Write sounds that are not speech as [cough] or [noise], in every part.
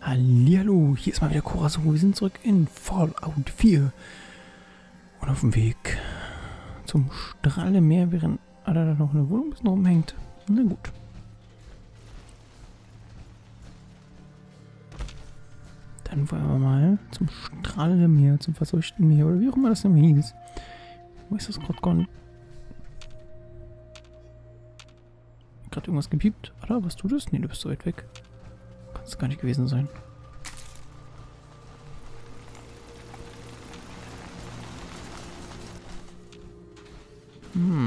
Hallihallo, hier ist mal wieder Corazon. Wir sind zurück in Fallout 4. Und auf dem Weg zum Strahlemeer, während Ada da noch eine Wohnung ein bisschen rumhängt. Na gut. Wir mal zum Strahlemeer, zum verseuchten Meer oder wie auch immer das immer hieß. Wo ist das gerade gone? Gerade irgendwas gepiept? Ada, was tut es? Nee, du bist so weit weg. Kann es gar nicht gewesen sein. Hm.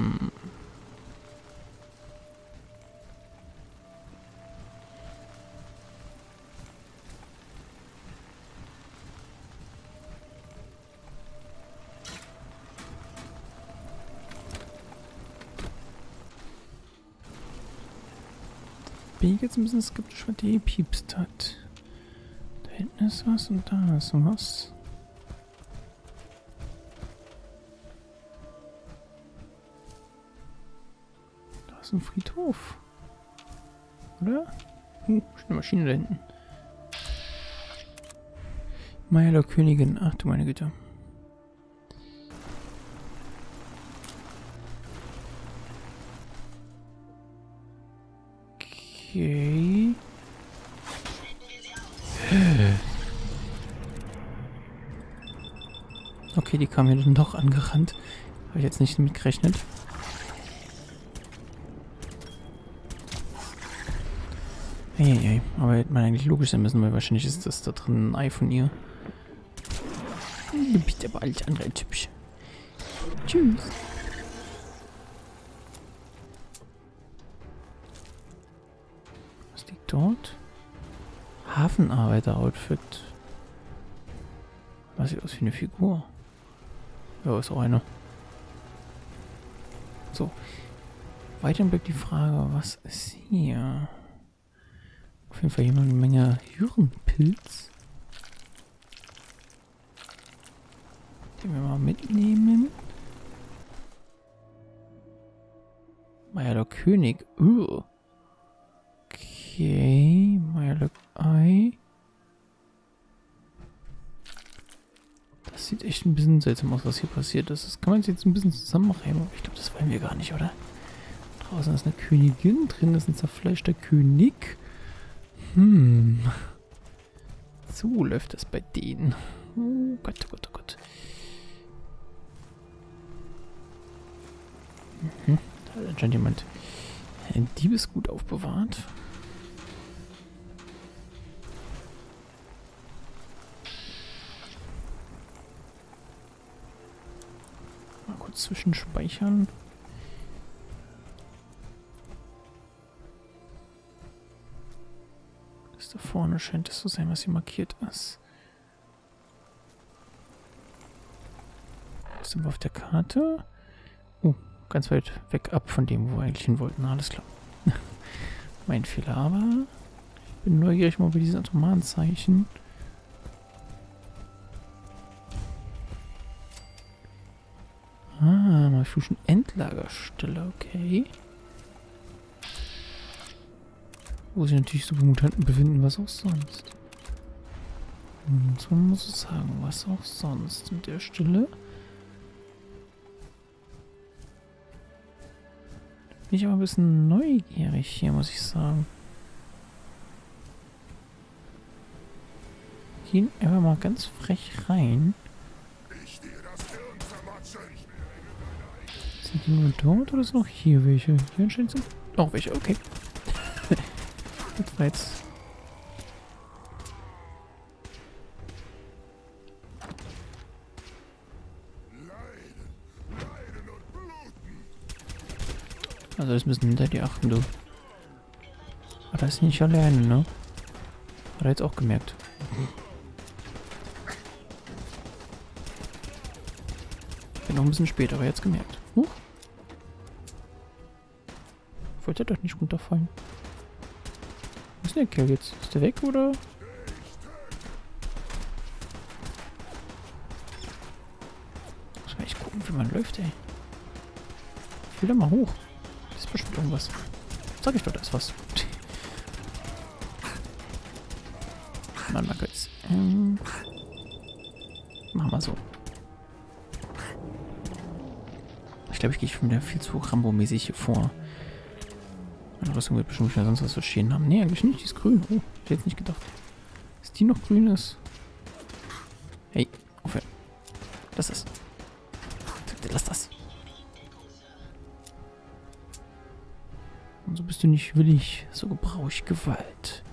Bin ich jetzt ein bisschen skeptisch, was die gepiepst hat. Da hinten ist was und da ist was. Da ist ein Friedhof. Oder? Uh, eine Maschine da hinten. Meier der Königin. Ach du meine Güte. Okay. Okay, die kam mir dann doch angerannt. Habe ich jetzt nicht damit gerechnet. Eieiei, aber hätte man eigentlich logisch sein müssen, weil wahrscheinlich ist das da drin ein Ei von ihr. Du bist aber alles andere hübsch. Tschüss. Dort? Hafenarbeiter-Outfit. Das sieht aus wie eine Figur. Ja, ist auch eine. So. Weiterhin bleibt die Frage, was ist hier? Auf jeden Fall noch eine Menge Hirnpilz. Den wir mal mitnehmen. Meier der König. Uh. Okay. Meier der Ei. Das sieht echt ein bisschen seltsam aus, was hier passiert ist. Das kann man jetzt ein bisschen zusammenreimen, aber ich glaube, das wollen wir gar nicht, oder? Draußen ist eine Königin, drin ist ein zerfleischter König. Hm. So läuft das bei denen. Oh Gott, oh Gott, oh Gott. Mhm. Da hat anscheinend jemand ein Diebesgut aufbewahrt. Kurz zwischenspeichern. Das da vorne scheint es zu sein, was hier markiert ist. Sind wir auf der Karte? Oh, ganz weit weg ab von dem, wo wir eigentlich hin wollten. Alles klar. [laughs] mein Fehler, aber ich bin neugierig mal bei diesen Automatenzeichen. Ah, Fusion Endlagerstelle, okay. Wo sich natürlich so Mutanten befinden, was auch sonst. Und so muss ich sagen, was auch sonst mit der Stelle. Bin ich aber ein bisschen neugierig hier, muss ich sagen. Gehen einfach mal ganz frech rein. Sind die nur dort oder sind noch hier welche? Hier anscheinend sind auch welche, okay. [laughs] das war jetzt... Also das müssen hinter dir achten, du. Aber da ist nicht alleine, ne? Hat er jetzt auch gemerkt. Bin noch ein bisschen später, aber jetzt gemerkt. Huch. Wollte er doch nicht runterfallen. Wo ist denn der Kerl jetzt? Ist der weg oder? gucken, wie man läuft, ey. Ich will da mal hoch. Das ist bestimmt irgendwas. Sag ich doch, da ist was. [laughs] Mann, mal kurz. Ähm, machen wir so. Ich glaube, ich gehe schon wieder viel zu Rambo-mäßig vor. Meine Rüstung wird bestimmt wieder sonst was stehen haben. Nee, eigentlich nicht. Die ist grün. Oh, ich hätte nicht gedacht. Dass die noch grün ist. Hey, aufhören. Das. Lass das. Und so bist du nicht willig, so gebrauche ich Gewalt.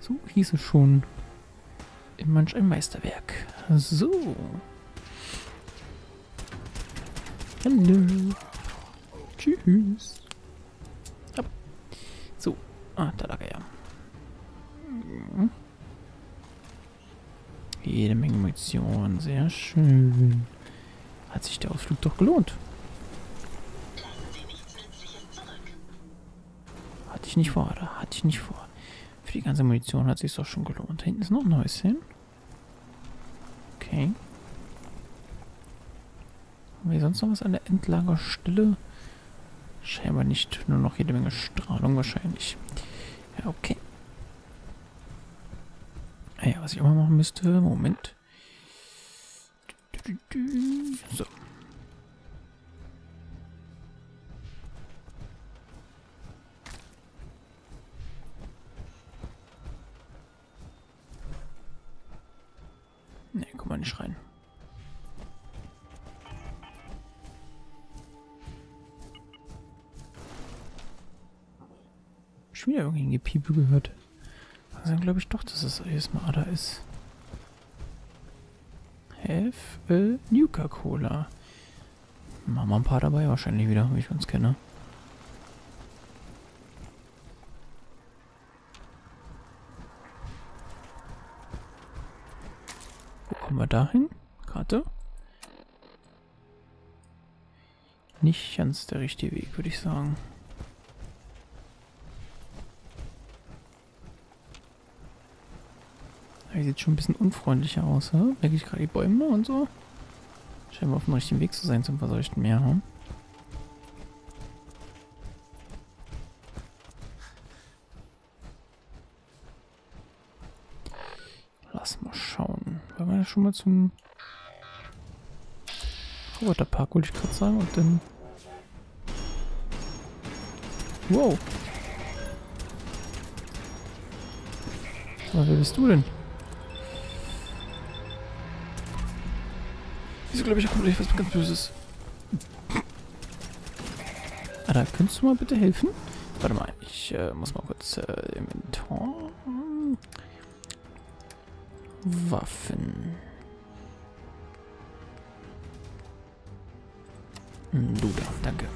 So hieß es schon in manch ein Meisterwerk. So. Hallo. Tschüss. Hopp. So. Ah, da lag er ja. Mhm. Jede Menge Munition. Sehr schön. Hat sich der Ausflug doch gelohnt. Hatte ich nicht vor, oder? Hatte ich nicht vor. Für die ganze Munition hat sich doch schon gelohnt. Hinten ist noch ein Häuschen. Okay. Haben wir sonst noch was an der Endlagerstelle? Scheinbar nicht. Nur noch jede Menge Strahlung wahrscheinlich. Ja, okay. Ah ja, was ich auch mal machen müsste. Moment. So. Schon wieder irgendwie ein Gepiepe gehört. Also dann glaube ich doch, dass es erstmal da ist. Have a Nuka-Cola. Machen wir ein paar dabei wahrscheinlich wieder, wie ich uns kenne. Wo kommen wir da hin? Karte? Nicht ganz der richtige Weg, würde ich sagen. Sieht schon ein bisschen unfreundlicher aus, ne? Merke ich gerade die Bäume und so. Scheinbar auf dem richtigen Weg zu sein zum verseuchten Meer, hm? Lass mal schauen. Wollen wir schon mal zum Roboterpark, wollte ich gerade sagen, und dann... Wow. Aber wer bist du denn? Wieso glaube ich, da kommt gleich was ganz Böses. Alter, könntest du mal bitte helfen? Warte mal, ich äh, muss mal kurz äh, Inventar. Waffen. Hm, Du da, danke.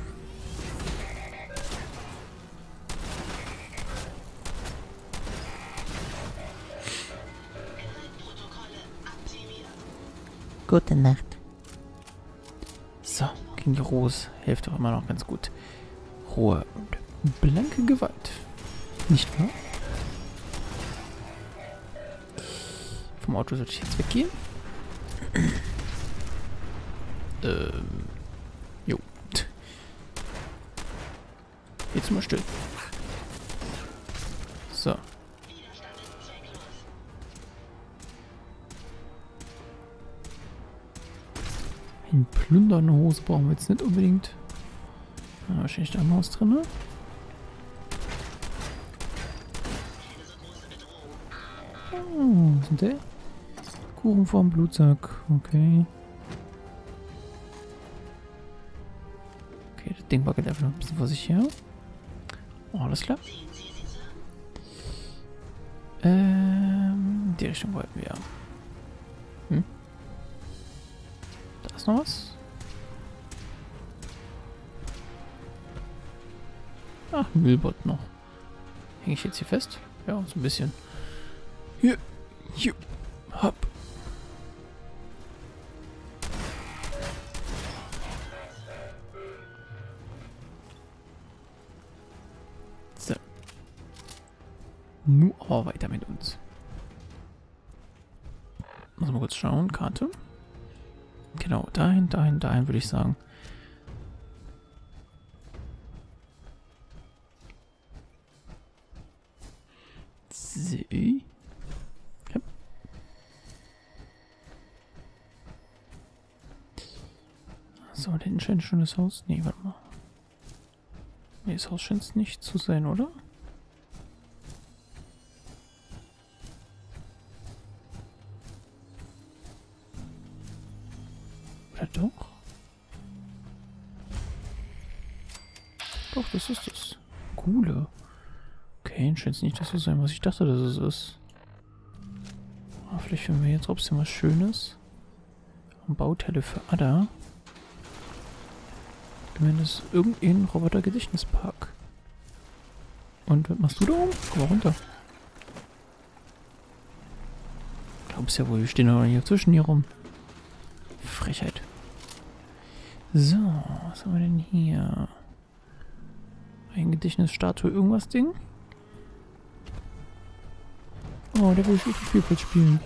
Gute Nacht. Die Rose hilft doch immer noch ganz gut. Ruhe und blanke Gewalt. Nicht wahr? Vom Auto sollte ich jetzt weggehen. [clears throat] ähm. Jo. Jetzt mal still. So. Ein plündernde Hose brauchen wir jetzt nicht unbedingt. Ah, wahrscheinlich da Haus drin, ne? Oh, was ist der? Kuchen vorm Blutsack. Okay. Okay, das Ding wackelt einfach noch ein bisschen vor sich her. Oh, alles klar. Ähm, die Richtung wollten wir. Hm? Ist noch was. Ach, ein Müllbot noch. Hänge ich jetzt hier fest? Ja, so ein bisschen. Hier. Hier. Ich sagen. So. Ja. So, da scheint schon das Haus. Nee, warte mal. Nee, das Haus scheint es nicht zu sein? Oder scheint es nicht das zu sein, was ich dachte, dass es ist. Aber vielleicht finden wir jetzt trotzdem was Schönes. Und Bauteile für Ada. Zumindest irgendein Roboter-Gedächtnispark. Und was machst du da oben? Komm mal runter. Glaubst ja wohl, wir stehen doch hier zwischen hier rum. Frechheit. So, was haben wir denn hier? Ein Gedächtnisstatue, irgendwas Ding? Oh, der will Spielplatz spielen.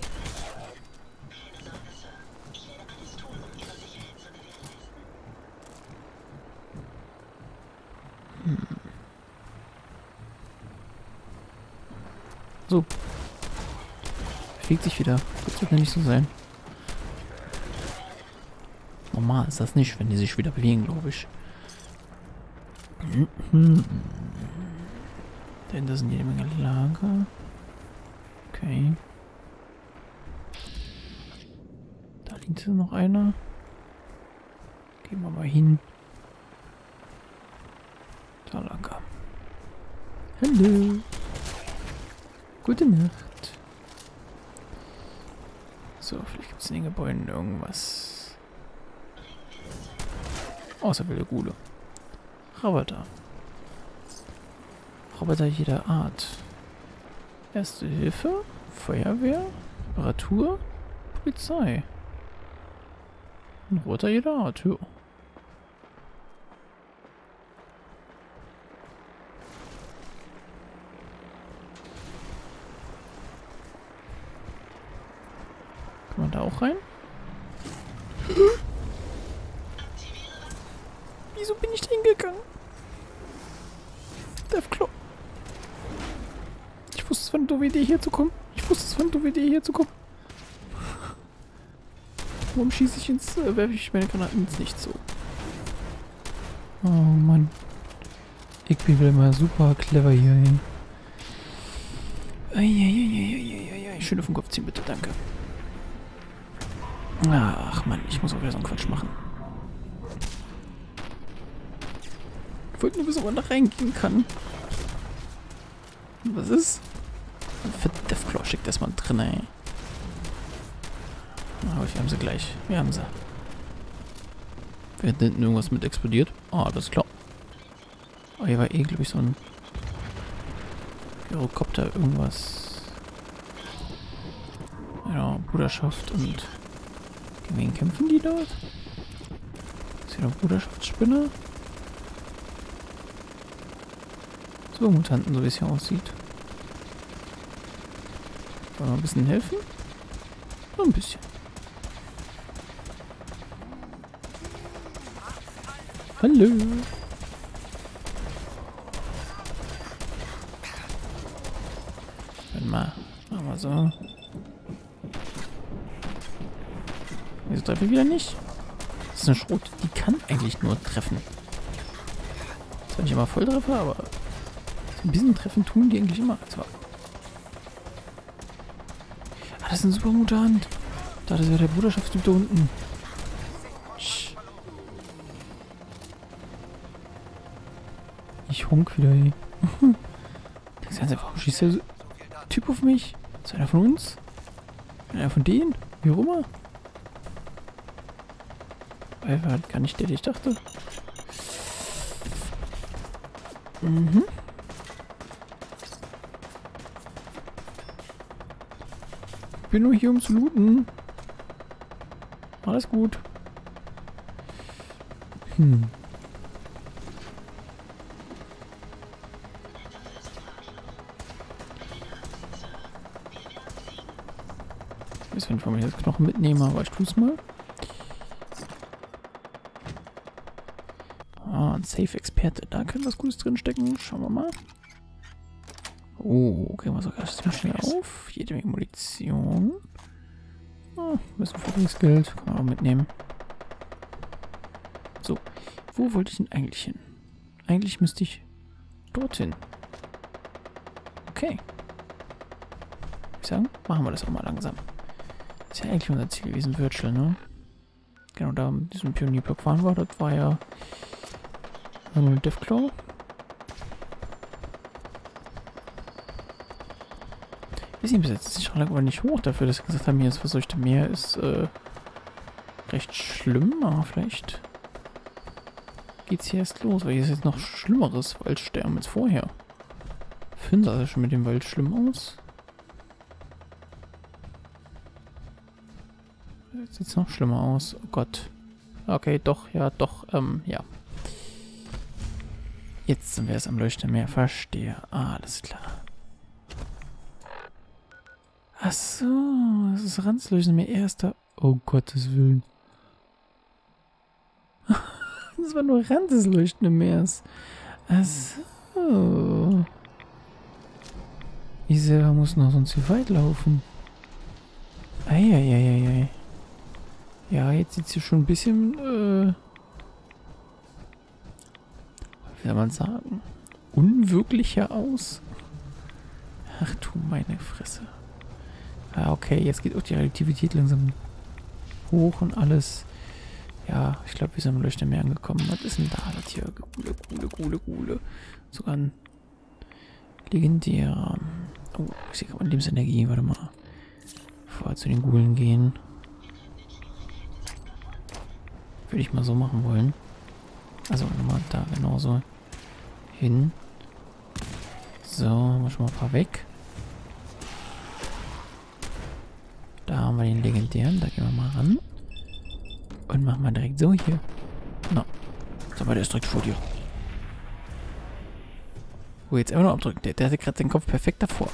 Hm. So. Fliegt sich wieder. Das wird ja nicht so sein. Normal ist das nicht, wenn die sich wieder bewegen, glaube ich. Denn da sind jede Menge Lager. Okay. Da liegt noch einer. Gehen wir mal hin. Da Lager. Hallo. Gute Nacht. So, vielleicht gibt es in den Gebäuden irgendwas. Außer wilde Gule. Roboter. Roboter jeder Art. Erste Hilfe, Feuerwehr, Reparatur, Polizei. Ein Roboter jeder Art, ja. Kann man da auch rein? Wieso bin ich da hingegangen? Deathclaw. Ich wusste, es war eine doofe Idee, hier zu kommen. Ich wusste, es war eine doofe Idee, hier zu kommen. Warum schieße ich ins... Äh, werfe ich meine Granaten ins Nicht so? Oh Mann. Ich bin wieder mal super clever hier. Eieieiei. Schöne vom Kopf ziehen, bitte, danke. Ach Mann, ich muss auch wieder so einen Quatsch machen. Ich wollte nur wissen, ob man da reingehen kann. Was ist? Für Deathclaw schickt erstmal drin, ey. Aber wir haben sie gleich. Wir haben sie. Wir hinten irgendwas mit explodiert. Ah, das ist klar. Oh, hier war eh, glaube ich, so ein Gyrokopter, irgendwas. Ja, Bruderschaft und gegen wen kämpfen die dort? Ist hier noch Bruderschaftsspinner? So, Mutanten, so wie es hier aussieht. Wollen wir ein bisschen helfen? Nur ein bisschen. Hallo. Warte mal. Machen wir so. Wieso treffe ich wieder nicht? Das ist eine Schrot. Die kann eigentlich nur treffen. Zwar nicht immer voll treffe, aber ein bisschen treffen tun die eigentlich immer. Also. Das ist ein super Mutant. Da ist ja der Bruderschaftstyp da unten. Ich honk wieder, ey. [laughs] Denkst du, warum schießt der Typ auf mich? Ist einer von uns? Einer von denen? Wie auch immer. Er war gar nicht der, der ich dachte. Mhm. Ich bin nur hier, um zu looten. Alles gut. Hm. Ich weiß nicht, warum ich das Knochen mitnehme, aber ich tue es mal. Ah, ein Safe-Experte. Da können wir was Gutes drinstecken. Schauen wir mal. Oh, kriegen wir sogar ziemlich schnell auf. Jede Menge Munition. Ah, ein bisschen Forschungsgeld. Kann man auch mitnehmen. So, wo wollte ich denn eigentlich hin? Eigentlich müsste ich dorthin. Okay. Ich sagen, machen wir das auch mal langsam. Ist ja eigentlich unser Ziel gewesen, Virtual, ne? Genau, da mit diesem Pionierblock waren wir. Das war ja einmal Wir sehen bis jetzt nicht relativ nicht hoch dafür, dass wir gesagt haben, hier das verseuchte Meer ist äh, recht schlimm, aber vielleicht geht's hier erst los, weil hier ist jetzt noch schlimmeres Waldsterben als vorher. Finden sah also schon mit dem Wald schlimm aus. Jetzt sieht es noch schlimmer aus. Oh Gott. Okay, doch, ja, doch, ähm, ja. Jetzt sind wir es am Leuchtermeer. Verstehe. Ah, alles klar. Ach so, das ist Ranzleuchtermeer erster. Oh Gottes Willen. [laughs] das war nur Rand des leuchtenden Meers. Ach so. Ich selber muss noch sonst hier weit laufen. Eieieiei. Ja, jetzt sieht sie schon ein bisschen, äh, wie soll man sagen, unwirklicher aus. Ach du meine Fresse. Ah, okay, jetzt geht auch die Relativität langsam hoch und alles. Ja, ich glaube, wir sind am Leuchtermeer angekommen. Was ist denn da das hier? Gule, gule, gule, gule. Sogar ein legendärer. Oh, ich sehe gerade Lebensenergie. Warte mal. Bevor wir zu den Gulen gehen. Würde ich mal so machen wollen. Also nochmal da genauso hin. So, haben wir schon mal ein paar weg. Wir den legendären, da gehen wir mal ran. Und machen wir direkt so hier. Na, sag mal, der ist direkt vor dir. Oh, jetzt immer noch abdrücken. Der, der hatte gerade den Kopf perfekt davor.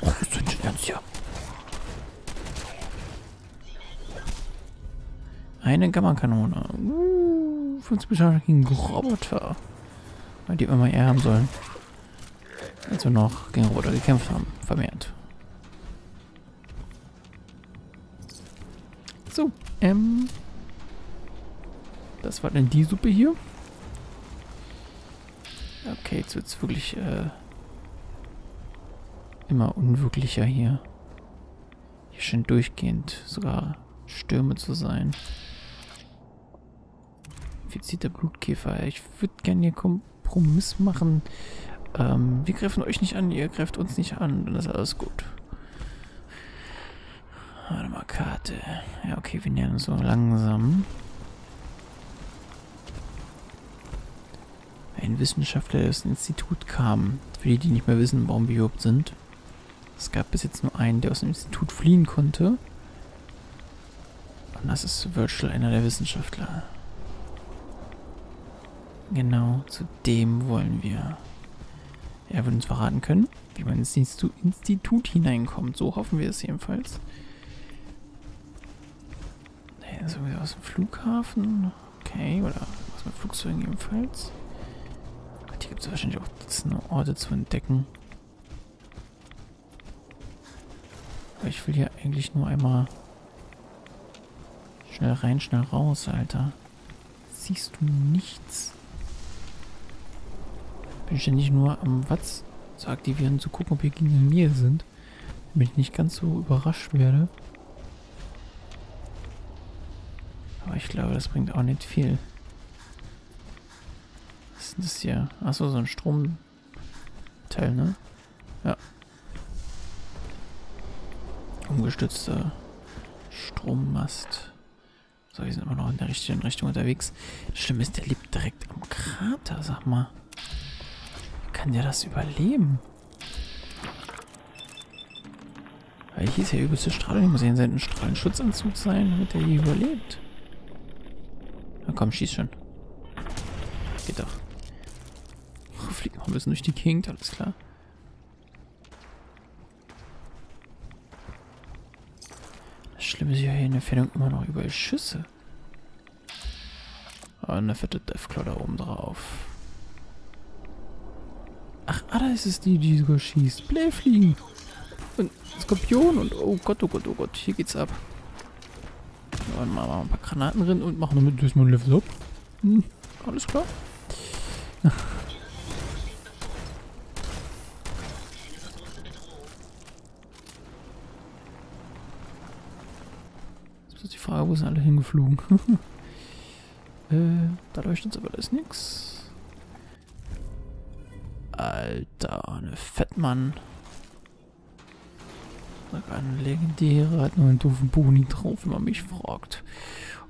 Oh, ist denn ernst hier? Eine Gamma-Kanone. Uh, 50 Beschreibung gegen Roboter. Die wir mal eher haben sollen. Als wir noch gegen Roboter gekämpft haben. Vermehrt. So, ähm. Das war denn die Suppe hier. Okay, jetzt wird es wirklich äh, immer unwirklicher hier. Hier scheint durchgehend sogar Stürme zu sein infizierter Blutkäfer. Ich würde gerne hier Kompromiss machen. Ähm, wir greifen euch nicht an, ihr greift uns nicht an. Dann ist alles gut. Warte mal, Karte. Ja, okay, wir nähern uns so langsam. Ein Wissenschaftler, der aus dem Institut kam. Für die, die nicht mehr wissen, warum wir überhaupt sind. Es gab bis jetzt nur einen, der aus dem Institut fliehen konnte. Und das ist Virtual einer der Wissenschaftler. Genau, zu dem wollen wir. Er wird uns verraten können, wie man ins Institut hineinkommt. So hoffen wir es jedenfalls. Also aus dem Flughafen. Okay, oder was mit Flugzeugen jedenfalls. Hier gibt es wahrscheinlich auch Orte zu entdecken. Aber ich will hier eigentlich nur einmal schnell rein, schnell raus, Alter. Siehst du nichts? bin ständig nur am Watz zu aktivieren, zu gucken, ob wir gegen mir sind. Damit ich nicht ganz so überrascht werde. Aber ich glaube, das bringt auch nicht viel. Was ist das hier? Achso, so ein Stromteil, ne? Ja. Umgestützter Strommast. So, wir sind immer noch in der richtigen Richtung unterwegs. Das Schlimme ist, der lebt direkt am Krater, sag mal kann der das überleben? Weil hier ist ja übelste Strahlung. Muss ja in seinen Strahlenschutzanzug sein, damit er hier überlebt. Komm, schieß schon. Geht doch. Oh, fliegt noch ein bisschen durch die Gegend, alles klar. Das Schlimme ist ja hier in der Entfernung immer noch überall Schüsse. Ah, eine fette Deathclaw da oben drauf. Ach, ah, da ist es die, die sogar schießt. Blähfliegen. Und Skorpion und oh Gott, oh Gott, oh Gott, hier geht's ab. Machen wir ein paar Granaten drin und machen damit mal ein Level up. Hm, alles klar. [laughs] Jetzt ist die Frage, wo sind alle hingeflogen? [laughs] äh, da leuchtet aber alles nix. Alter, eine Fettmann. Eine legendäre, hat nur einen doofen Boni drauf, wenn man mich fragt.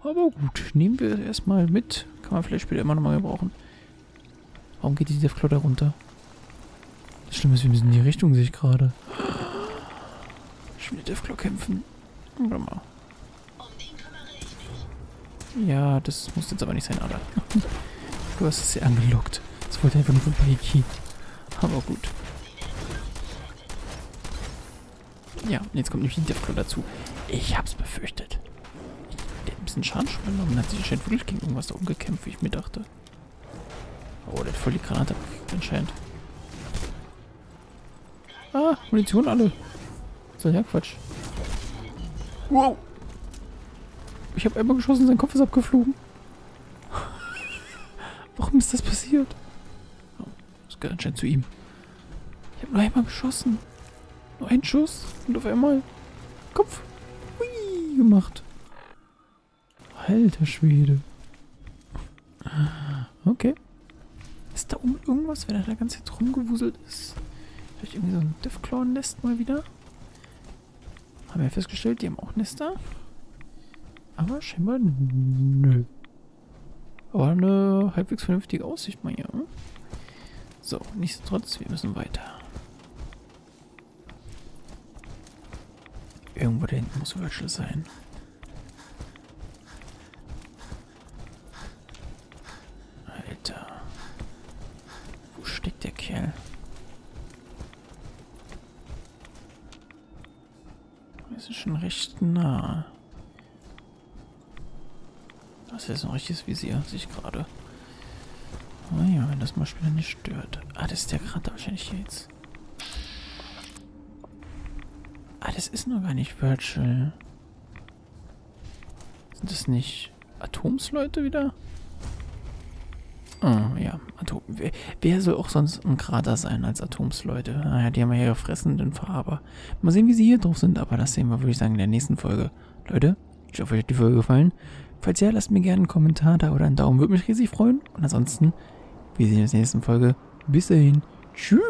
Aber gut, nehmen wir erstmal mit. Kann man vielleicht später immer nochmal gebrauchen. Warum geht die Deathclaw da runter? Das Schlimme ist, wir müssen in die Richtung, sehe ich gerade. Ich will Deathclaw kämpfen. Warte mal. Ja, das muss jetzt aber nicht sein, Ada. [laughs] Du hast es ja angelockt. Das wollte einfach nur von Paiki. Aber gut. Ja, und jetzt kommt nämlich die Deathclaw dazu. Ich hab's befürchtet. Der hat ein bisschen Schaden schon genommen. Hat sich anscheinend wirklich gegen irgendwas da umgekämpft, wie ich mir dachte. Oh, der hat voll die Granate abgekriegt anscheinend. Ah, Munition alle. So, ja, Quatsch. Wow. Ich habe einmal geschossen, sein Kopf ist abgeflogen. [laughs] Warum ist das passiert? Oh, das gehört anscheinend zu ihm. Ich habe nur einmal geschossen. Nur einen Schuss und auf einmal Kopf Hui, gemacht. Alter Schwede. Okay. Ist da oben irgendwas, wenn er da ganz jetzt rumgewuselt ist? Vielleicht irgendwie so ein Deathclaw-Nest mal wieder? Haben wir festgestellt, die haben auch Nester. Aber scheinbar nö. Aber eine halbwegs vernünftige Aussicht mal hier. Hm? So, nichtsdestotrotz, wir müssen weiter. Irgendwo da hinten muss Virtual sein. Alter. Wo steckt der Kerl? Wir sind schon recht nah. Das ist ein richtiges Visier, sehe ich gerade. Naja, wenn das mal später nicht stört. Ah, das ist der gerade wahrscheinlich jetzt. Das ist noch gar nicht Virtual. Sind das nicht Atomsleute wieder? Oh, ja, Atom. Wer, wer, soll auch sonst ein Krater sein als Atomsleute? Naja, ah, die haben ja ihre fressenden Farbe. Mal sehen, wie sie hier drauf sind, aber das sehen wir, würde ich sagen, in der nächsten Folge. Leute, ich hoffe, euch hat die Folge gefallen. Falls ja, lasst mir gerne einen Kommentar da oder einen Daumen, würde mich riesig freuen. Und ansonsten, wir sehen uns in der nächsten Folge. Bis dahin. Tschüss.